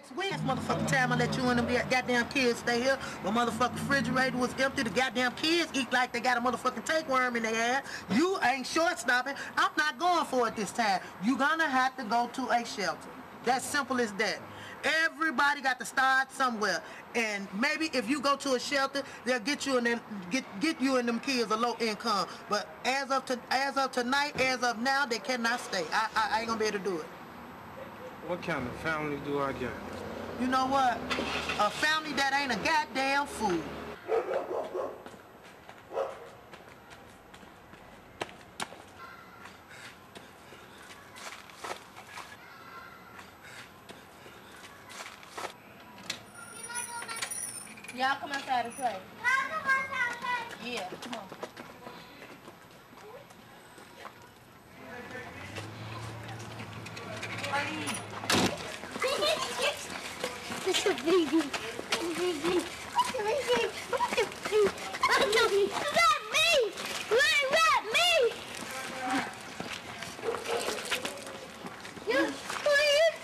next week. Motherfucking time I let you and them goddamn kids stay here. My motherfucking refrigerator was empty. The goddamn kids eat like they got a motherfucking tapeworm in their ass. You ain't short stopping. I'm not going for it this time. You gonna have to go to a shelter. That's simple as that. Everybody got to start somewhere, and maybe if you go to a shelter, they'll get you and then get get you and them kids a low income. But as of to, as of tonight, as of now, they cannot stay. I, I, I ain't gonna be able to do it. What kind of family do I get? You know what? A family that ain't a goddamn fool. Y'all come outside and play. Yeah, come on. It's a baby. The baby. Rat me! Rat, rat me! You please?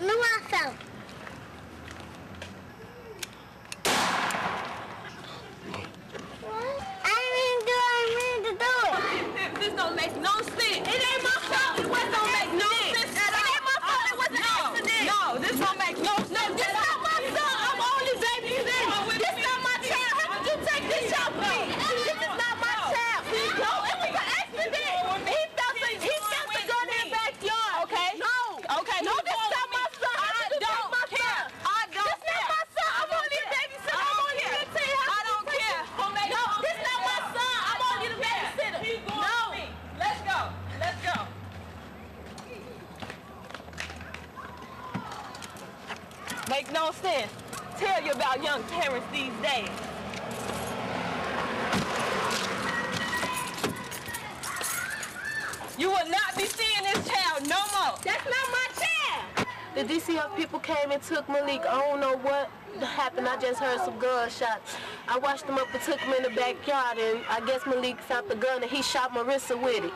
No, I fell. I didn't do it. I mean to do it. This don't make no sense. It ain't my fault. It wasn't don't make no sense. It ain't my fault. It was an accident. No, this don't make no sense. This not my son. I'm only babysitting. This not my child. How could you take this child from me? This is not my child. No, it was an accident. He felt the he felt the gun in the backyard. Okay. No. Okay. No, this is not my son. How could you take my son? I don't This not my son. I'm only a babysitter. I'm only here to tell you how I don't care. No, this not my son. I'm only the babysitter. No. Let's go. Let's go. Make no sense. Tell you about young parents these days. You will not be seeing this child no more. That's not my child. The DCF people came and took Malik. I don't know what happened. I just heard some gunshots. I watched them up and took him in the backyard, and I guess Malik found the gun and he shot Marissa with it.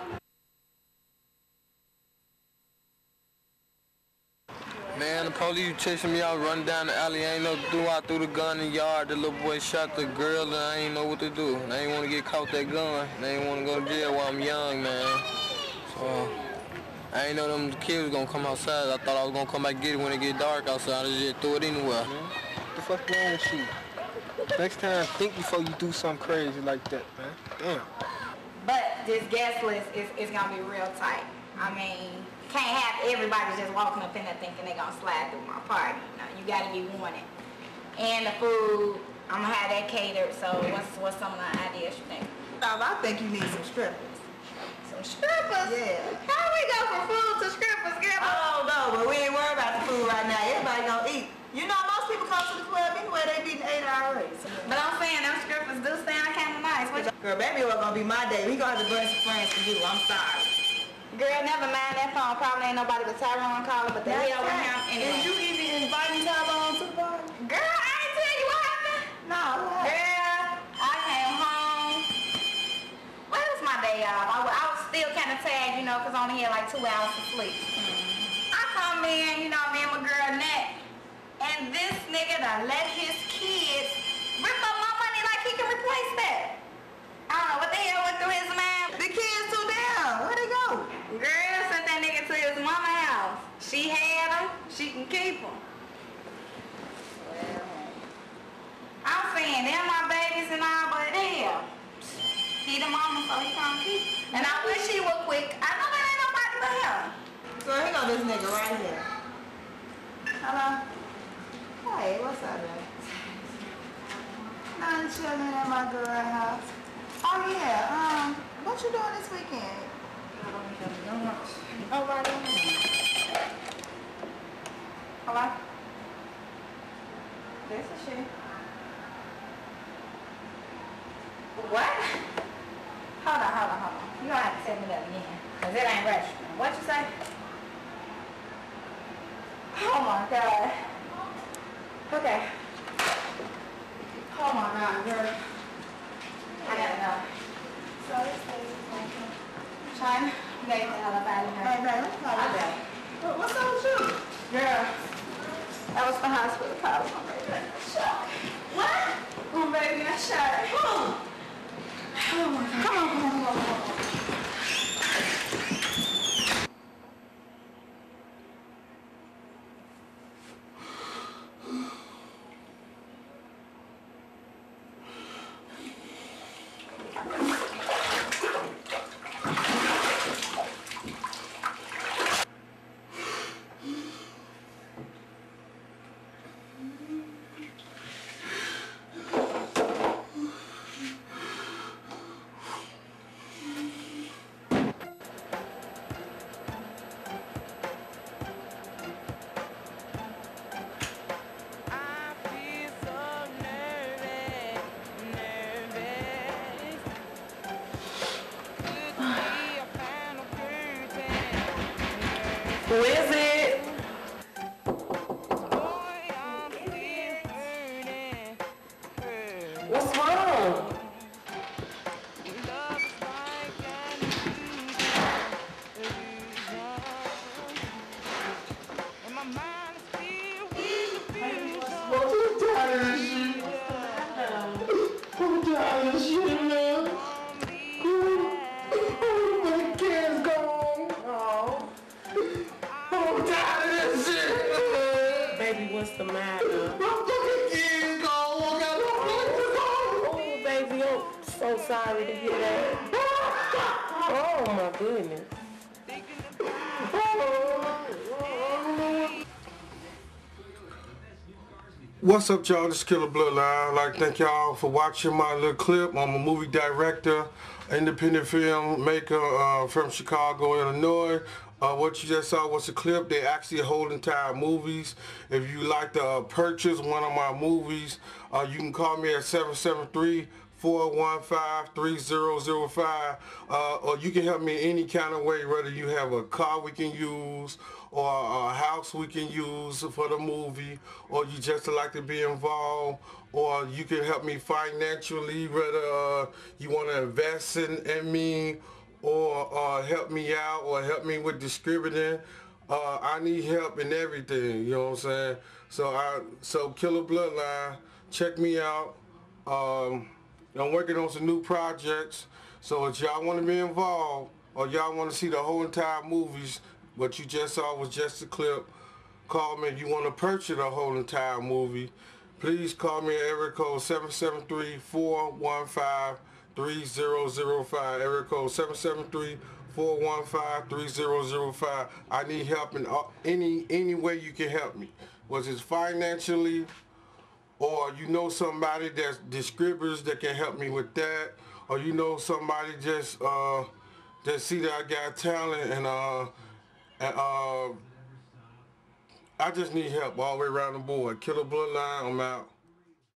Man, the police chasing me out, run down the alley. I ain't know what to do. I threw the gun in the yard. The little boy shot the girl, and I ain't know what to do. And I ain't want to get caught with that gun. And I ain't want to go to jail while I'm young, man. So, I ain't know them kids gonna come outside. I thought I was gonna come back get it when it get dark outside. I just threw it anywhere. What the fuck wrong with you? Next time, think before you do something crazy like that, man. Damn. But this guest list is, is gonna be real tight. I mean, can't have everybody just walking up in there thinking they're gonna slide through my party. You know, you gotta be wanted. And the food, I'm gonna have that catered. So what's what's some of the ideas you think? Um, I think you need some strippers. Some strippers. Yeah. How we go from food to strippers, girl? I don't know, but we ain't worried about the food right now. Everybody gonna eat. You know, most people come to the club anyway. They be beating eight already. But I'm saying them strippers do sound kind of nice. What Girl, baby, was gonna be my day. We gonna have to bring some friends for you. I'm sorry. Girl, never mind that phone. Probably ain't nobody but Tyrone calling, but the hell with him anyway. Is you even inviting Tyrone to the party? Girl, I ain't tell you what happened. No. what? Girl, I came home. Well, it was my day off. I was, I was still kind of tired, you know, because I only had like two hours of sleep. Mm-hmm. I come in, you know, me and my girl Nat, and this nigga done let his kids rip up my money like he can replace that. I don't know what the hell went through his mind. The kids too down. Where they go? Girl sent that nigga to his mama house. She had him, she can keep him. I'm saying they're my babies and all, but hell, he the mama, so he can't keep. And I wish he would quick. I know that ain't nobody but him. So here go this nigga right here. Hello? Hey, what's up, man? I'm chilling at my girl house. Oh yeah, um, what you doing this weekend? Oh, right on. Hello? This is she. What? Hold on, hold on, hold on. You gonna have to tell me that again. Cause it ain't registering. What you say? Oh my god. Okay. Oh my god, girl. I gotta know. They the hell up out of here. Hey, baby, let's call you. What- What's up with you? Girl, that was the hospital call. My baby in the shot. What? Baby in the shot. Who? Come on, come I'm tired of this shit. Baby, what's the matter? My fucking kids gone. I got no place to go. Oh, baby, I'm so sorry to hear that. Oh, my goodness. What's up, y'all? This is Killa Bloodline. I'd like to thank y'all for watching my little clip. I'm a movie director, independent film maker uh, from Chicago, Illinois. Uh, what you just saw was a clip. They actually hold entire movies. If you like to uh, purchase one of my movies, uh, you can call me at 773 415-3005 uh, or you can help me any kind of way whether you have a car we can use or a house we can use for the movie or you just like to be involved or you can help me financially whether uh, you want to invest in, in me or uh, help me out or help me with distributing uh, I need help in everything you know what I'm saying so I so Killa Bloodline check me out um, I'm working on some new projects. So if y'all want to be involved or y'all want to see the whole entire movies, what you just saw was just a clip, call me if you want to purchase the whole entire movie. Please call me at area code 773-415-3005. Area code 773-415-3005. I need help in any any way you can help me. Was it financially, or you know somebody that's distributors that can help me with that, or you know somebody just uh that see that I got talent and uh and uh I just need help all the way around the board. Killa Bloodline, I'm out.